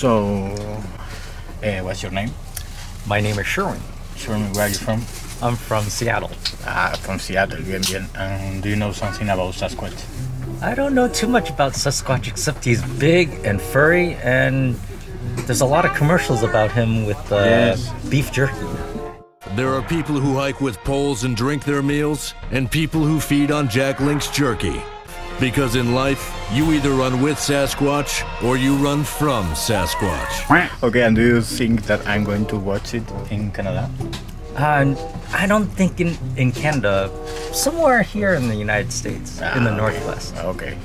So, uh, what's your name? My name is Sherwin. Sherwin, where are you from? I'm from Seattle. Ah, from Seattle, bien, bien. And do you know something about Sasquatch? I don't know too much about Sasquatch except he's big and furry, and there's a lot of commercials about him with uh, Yes. beef jerky. There are people who hike with poles and drink their meals, and people who feed on Jack Link's jerky. Because in life, you either run with Sasquatch or you run from Sasquatch. Okay, and do you think that I'm going to watch it in Canada? Uh, I don't think in, in Canada, somewhere here in the United States, in the Ah, Northwest. Ok.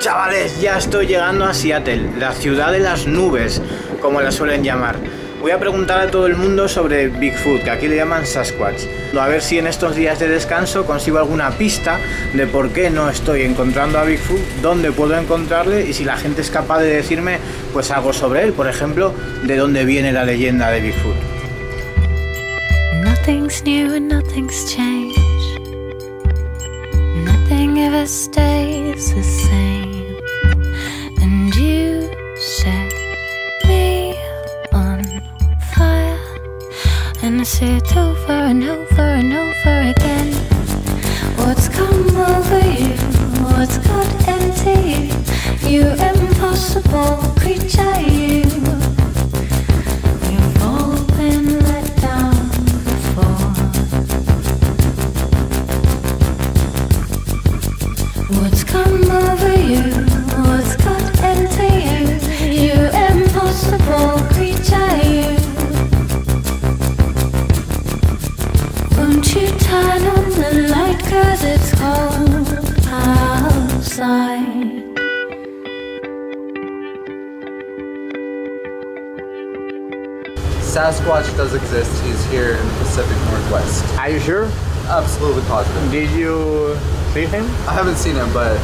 Chavales, ya estoy llegando a Seattle, la ciudad de las nubes, como la suelen llamar. Voy a preguntar a todo el mundo sobre Bigfoot, que aquí le llaman Sasquatch. A ver si en estos días de descanso consigo alguna pista de por qué no estoy encontrando a Bigfoot, dónde puedo encontrarle y si la gente es capaz de decirme pues algo sobre él, por ejemplo, de dónde viene la leyenda de Bigfoot. Nothing ever stays the same. I say it over and over and over again. What's come over you? What's got into you? You're impossible Sasquatch does exist. He's here in the Pacific Northwest. Are you sure? Absolutely positive. Did you see him? I haven't seen him, but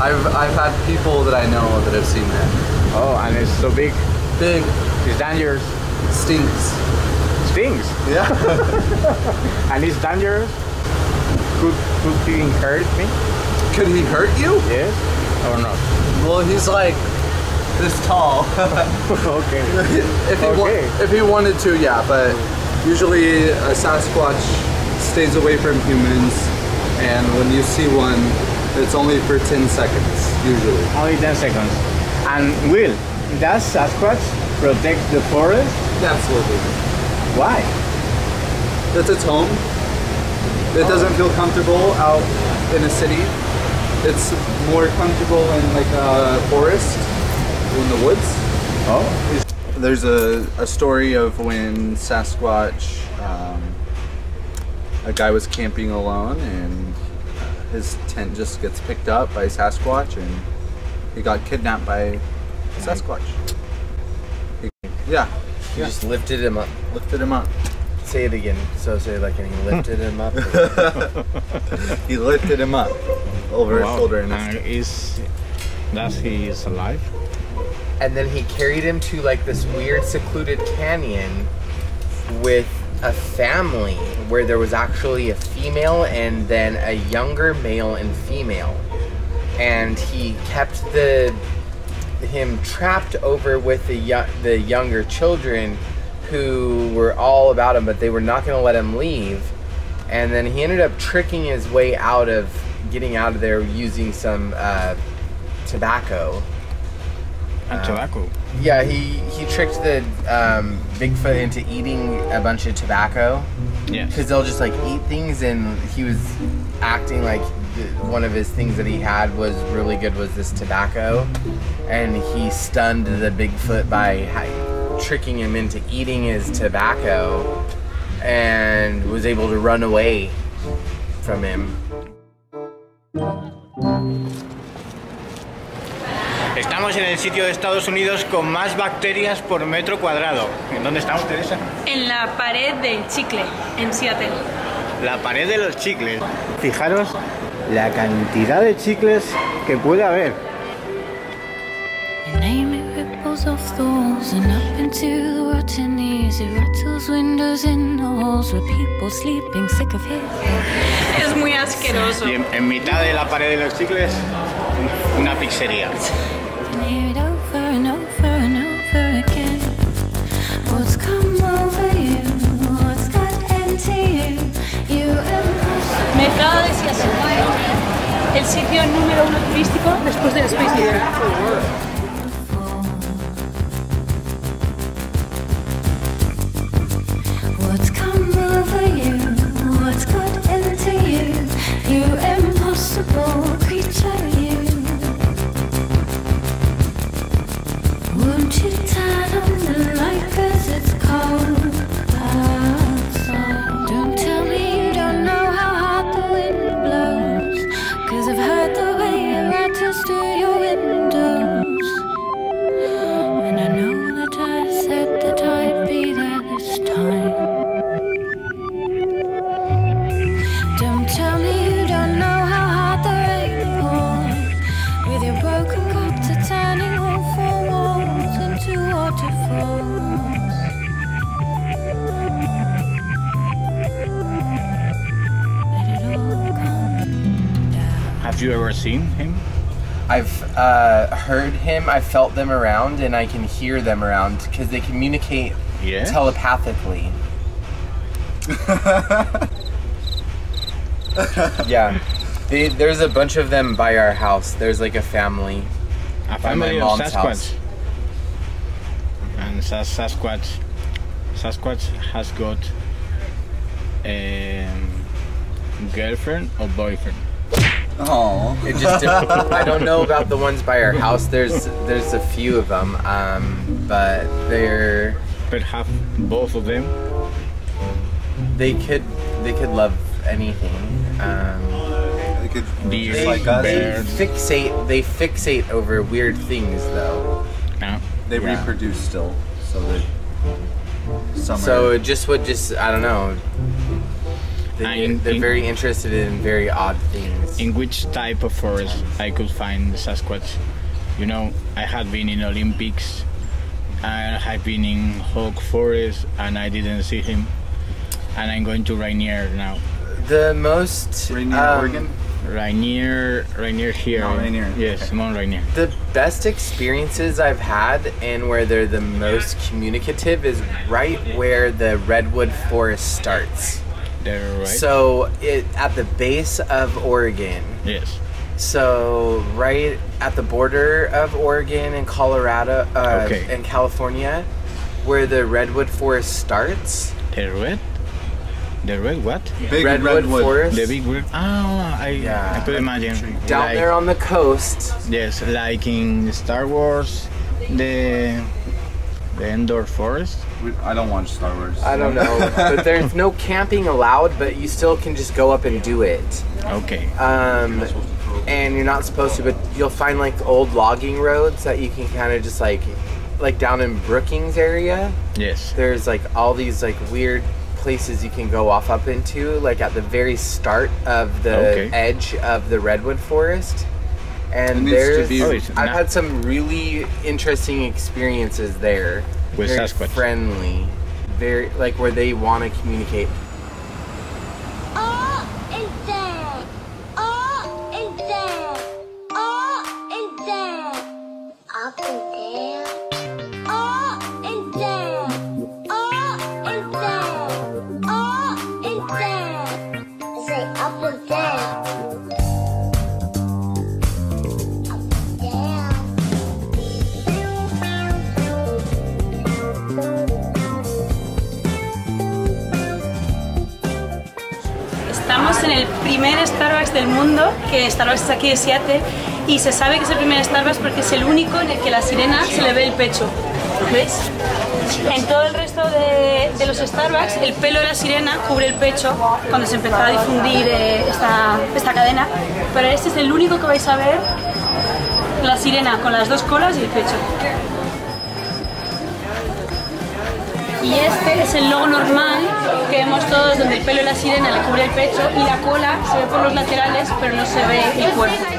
I've I've had people that I know that have seen him. Oh, and it's so big. Big It's dangerous. stinks. Stings. Yeah. And it's dangerous. Could could he hurt me? Could he hurt you? Yes or not? Well, he's like this tall. okay. if he Okay. if he wanted to, yeah. But usually a Sasquatch stays away from humans, and when you see one, it's only for 10 seconds usually. Only 10 seconds. And Will, does Sasquatch protect the forest? Absolutely. Why? That's its home. It oh. doesn't feel comfortable out in a city. It's more comfortable in like a forest, in the woods. Oh. There's a, a story of when Sasquatch, um, a guy was camping alone and his tent just gets picked up by Sasquatch and he got kidnapped by Sasquatch. He- yeah, You just lifted him up. lifted him up. Say it again. So say like, and he lifted him up. He lifted him up over his shoulder and And is does he is alive? And then he carried him to like this weird secluded canyon with a family where there was actually a female and then a younger male and female. And he kept the him trapped over with the the younger children who were all about him but they were not going to let him leave. And then he ended up tricking his way out of getting out of there using some uh, tobacco And tobacco. yeah, he he tricked the um, Bigfoot into eating a bunch of tobacco Yes. because they'll just like eat things, and he was acting like one of his things that he had was really good was this tobacco, and he stunned the Bigfoot by tricking him into eating his tobacco, and was able to run away from him. Estamos en el sitio de Estados Unidos con más bacterias por metro cuadrado. ¿En dónde estamos, Teresa? En la pared del chicle, en Seattle. La pared de los chicles. Fijaros la cantidad de chicles que puede haber. Off the walls and up into the rotten ears. It rattles windows in the halls where people sleeping sick of it. Es muy asqueroso. Y en, en mitad de la pared de los chicles, una pizzería. Sitio número uno turístico después del Space Needle. Have you ever seen him? I've uh, heard him, I felt them around, and I can hear them around because they communicate Yeah. telepathically. yeah. They, there's a bunch of them by our house. There's like a family. A family of mom's Sasquatch. house. And Sas- Sasquatch, Sasquatch has got a girlfriend or boyfriend. Oh. It just I don't know about the ones by our house. There's there's a few of them, um, but they're But have both of them. they could they could love anything. Um, They could Deer, just like us. they bears. fixate they fixate over weird things though. No. They Yeah. reproduce still, so they. Some So are, it just would just I don't know. They, I- they're in- very interested in very odd things. In which type of forest I could find the Sasquatch? You know, I had been in Olympics, I have been in Hawk Forest, and I didn't see him. And I'm going to Rainier now. The most Rainier, um, Oregon. Rainier, Rainier here. Mount Rainier, Yes, okay. Mount Rainier. The best experiences I've had and where they're the most communicative is right where the redwood forest starts. There, right? So it at the base of Oregon. yes. So right at the border of Oregon and Colorado uh, Okay. and California, where the redwood forest starts. The red? The red what? big redwood, redwood. forest. The big red? Oh, I, Yeah. I could imagine. down Like- there on the coast. Yes, like in Star Wars, the the Endor Forest. We- I don't watch Star Wars. I don't know, but there's no camping allowed, but you still can just go up and do it. Okay. Um, and you're not supposed to, but you'll find like old logging roads that you can kind of just like, like down in Brookings area. Yes. There's like all these like weird places you can go off up into, like at the very start of the Okay. edge of the redwood forest. It And there's, be- Oh, I've not- had some really interesting experiences there. With very Sasquatch. friendly, very like where they want to communicate. Estamos en el primer Starbucks del mundo, que Starbucks es aquí de Seattle, y se sabe que es el primer Starbucks porque es el único en el que la sirena se le ve el pecho. ¿Veis? En todo el resto de, de los Starbucks, el pelo de la sirena cubre el pecho cuando se empezó a difundir eh, esta, esta cadena, pero este es el único que vais a ver la sirena con las dos colas y el pecho. Y este es el logo normal que vemos todos, donde el pelo de la sirena le cubre el pecho y la cola se ve por los laterales, pero no se ve el cuerpo.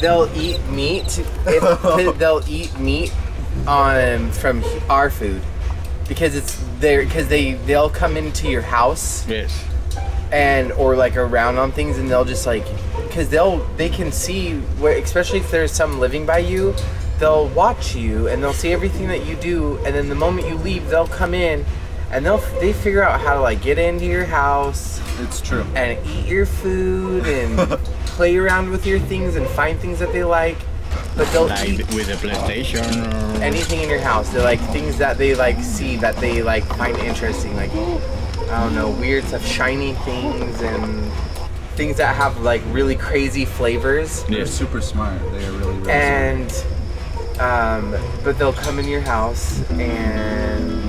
They'll eat meat. If, they'll eat meat um, from our food because it's there because they they'll come into your house Yes. and or like around on things and they'll just like because they'll they can see where especially if there's some living by you they'll watch you and they'll see everything that you do and then the moment you leave they'll come in and they'll they figure out how to like get into your house It's true. and eat your food and play around with your things and find things that they like but they'll eat with the PlayStation or... anything in your house. They're like things that they like see that they like find interesting, like I don't know, weird stuff, shiny things and things that have like really crazy flavors. They're super smart. They are really, really And um, but they'll come in your house and and